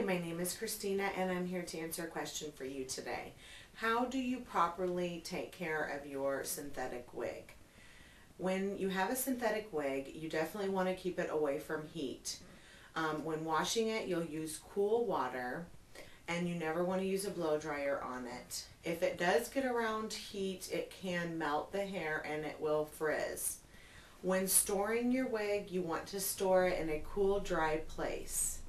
Hi, my name is Christina and I'm here to answer a question for you today. How do you properly take care of your synthetic wig? When you have a synthetic wig, you definitely want to keep it away from heat. Um, when washing it, you'll use cool water and you never want to use a blow dryer on it. If it does get around heat, it can melt the hair and it will frizz. When storing your wig, you want to store it in a cool, dry place.